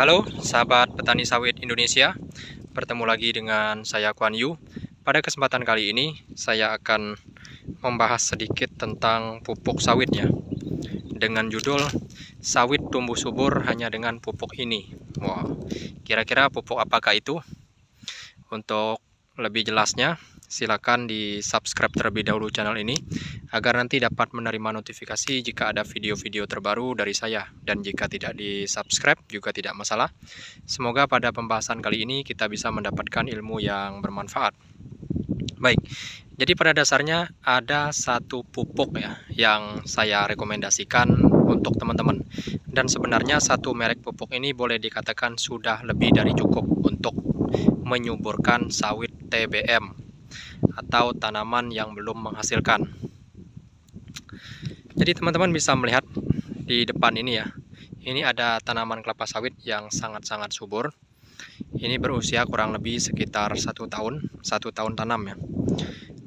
Halo sahabat petani sawit Indonesia. Bertemu lagi dengan saya Kuan Yu. Pada kesempatan kali ini saya akan membahas sedikit tentang pupuk sawitnya. Dengan judul Sawit tumbuh subur hanya dengan pupuk ini Wow, Kira-kira pupuk apakah itu? Untuk lebih jelasnya silakan di subscribe terlebih dahulu channel ini agar nanti dapat menerima notifikasi jika ada video-video terbaru dari saya. Dan jika tidak di subscribe juga tidak masalah. Semoga pada pembahasan kali ini kita bisa mendapatkan ilmu yang bermanfaat. Baik jadi pada dasarnya ada satu pupuk ya yang saya rekomendasikan untuk teman-teman. Dan sebenarnya satu merek pupuk ini boleh dikatakan sudah lebih dari cukup untuk menyuburkan sawit TBM atau tanaman yang belum menghasilkan. Jadi teman-teman bisa melihat di depan ini ya. Ini ada tanaman kelapa sawit yang sangat-sangat subur. Ini berusia kurang lebih sekitar satu tahun, satu tahun tanam ya.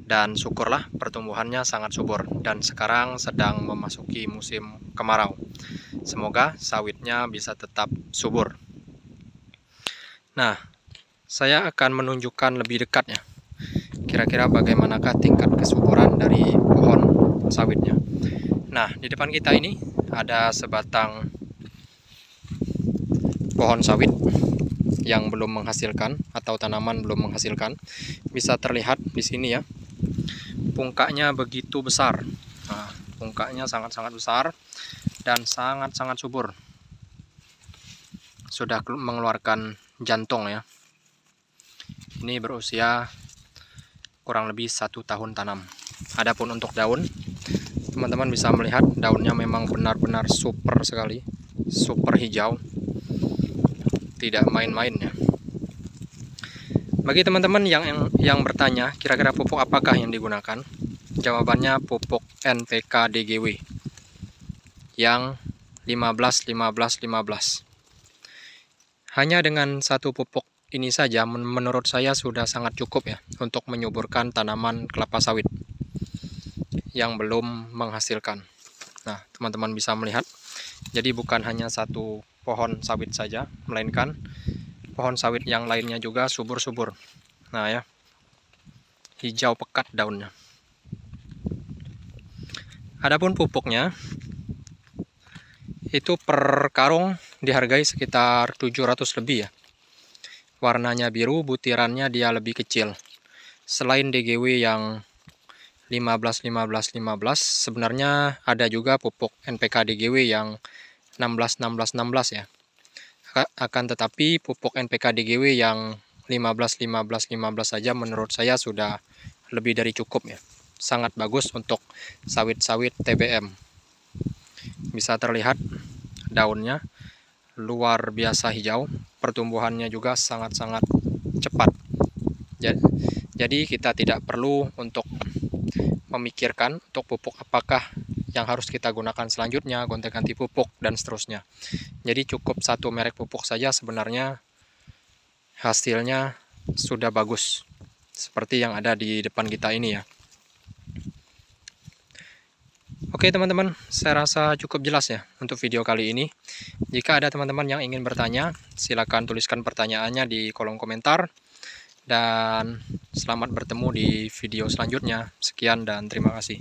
Dan syukurlah pertumbuhannya sangat subur dan sekarang sedang memasuki musim kemarau. Semoga sawitnya bisa tetap subur. Nah, saya akan menunjukkan lebih dekat ya kira-kira bagaimanakah tingkat kesuburan dari pohon sawitnya. Nah, di depan kita ini ada sebatang pohon sawit yang belum menghasilkan atau tanaman belum menghasilkan. Bisa terlihat di sini ya. Pungkaknya begitu besar. Nah, pungkaknya sangat-sangat besar dan sangat-sangat subur. Sudah mengeluarkan jantung ya. Ini berusia kurang lebih satu tahun tanam. Adapun untuk daun, teman-teman bisa melihat daunnya memang benar-benar super sekali, super hijau, tidak main-mainnya. Bagi teman-teman yang, yang yang bertanya, kira-kira pupuk apakah yang digunakan? Jawabannya pupuk NPK DGW yang 15 15 15. Hanya dengan satu pupuk ini saja menurut saya sudah sangat cukup ya untuk menyuburkan tanaman kelapa sawit yang belum menghasilkan. Nah, teman-teman bisa melihat, jadi bukan hanya satu pohon sawit saja, melainkan pohon sawit yang lainnya juga subur-subur. Nah ya, hijau pekat daunnya. Adapun pupuknya, itu per karung dihargai sekitar 700 lebih ya warnanya biru, butirannya dia lebih kecil. Selain DGW yang 15 15 15 sebenarnya ada juga pupuk NPK DGW yang 16 16 16 ya. Akan tetapi pupuk NPK DGW yang 15 15 15 saja menurut saya sudah lebih dari cukup ya. Sangat bagus untuk sawit-sawit TBM. Bisa terlihat daunnya luar biasa hijau, pertumbuhannya juga sangat-sangat cepat. Jadi kita tidak perlu untuk memikirkan untuk pupuk apakah yang harus kita gunakan selanjutnya, gonta-ganti pupuk, dan seterusnya. Jadi cukup satu merek pupuk saja sebenarnya hasilnya sudah bagus. Seperti yang ada di depan kita ini ya. Oke teman-teman, saya rasa cukup jelas ya untuk video kali ini. Jika ada teman-teman yang ingin bertanya, silakan tuliskan pertanyaannya di kolom komentar. Dan selamat bertemu di video selanjutnya. Sekian dan terima kasih.